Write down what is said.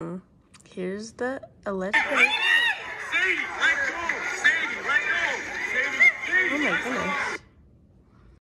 Mm, here's the electric.